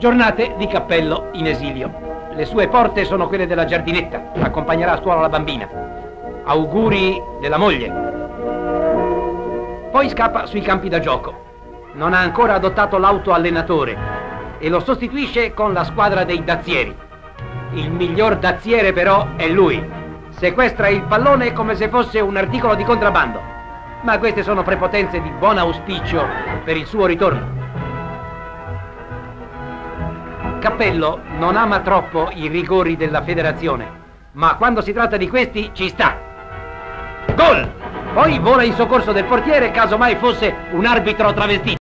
Giornate di cappello in esilio. Le sue porte sono quelle della giardinetta. Accompagnerà a scuola la bambina. Auguri della moglie. Poi scappa sui campi da gioco. Non ha ancora adottato l'autoallenatore e lo sostituisce con la squadra dei dazzieri. Il miglior dazziere però è lui. Sequestra il pallone come se fosse un articolo di contrabbando. Ma queste sono prepotenze di buon auspicio per il suo ritorno. Cappello non ama troppo i rigori della federazione, ma quando si tratta di questi ci sta. Gol! Poi vola in soccorso del portiere caso mai fosse un arbitro travestito.